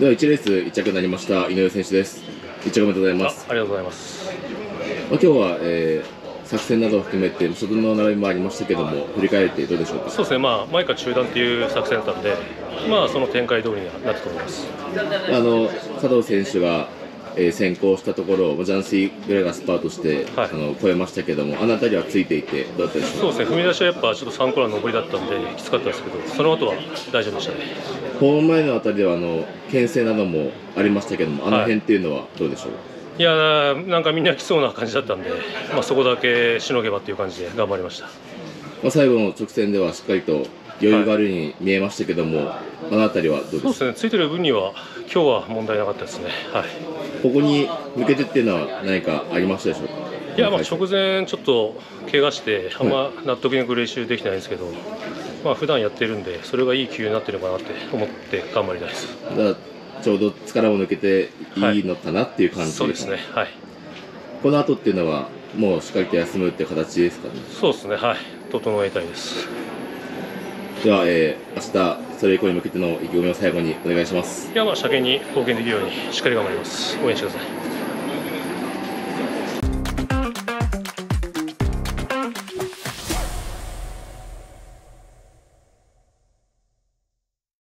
では1レース1着になりました井上選手です。1着おめでとうございます。ありがとうございます。まあ、今日は、えー作戦などを含めて外の並びもありましたけども振り返ってどうでしょうか？そうですね。まあ前から中断っていう作戦だったんでまあその展開通りにはなったと思います。あの佐藤選手が、えー先行したところをジャンシーぐらいがスパートして、はいあの超えましたけどもあの辺りはついていてどうだったでしょうか？そうですね。踏み出しはやっぱちょっと3コーナー上りだったんできつかったですけどその後は大丈夫でしたね。ホーム前のあたりではあの牽制などもありましたけどもあのはい辺っていうのはどうでしょう、いやーなんかみんな来そうな感じだったんで、まあ、そこだけしのげばっていう感じで頑張りました。まあ、最後の直線ではしっかりと余裕があるように見えましたけども、あの辺りはどうですか？そうですね。ついてる分には今日は問題なかったですね。はい。ここに向けてっていうのは何かありましたでしょうか？いやまあ直前ちょっと怪我してあんま納得のいく練習できてないんですけど、まあ普段やってるんでそれがいい球になってるのかなって思って頑張りたいです。ちょうど力も抜けてい。いのかなっていう感じ、そうですねはい。この後っていうのはもうしっかりと休むって形ですかね？そうですねはい。整えたいです。では、えー、明日それ以降に向けての意気込みを最後にお願いします。いやまあ車検に貢献できるようにしっかり頑張ります。応援してください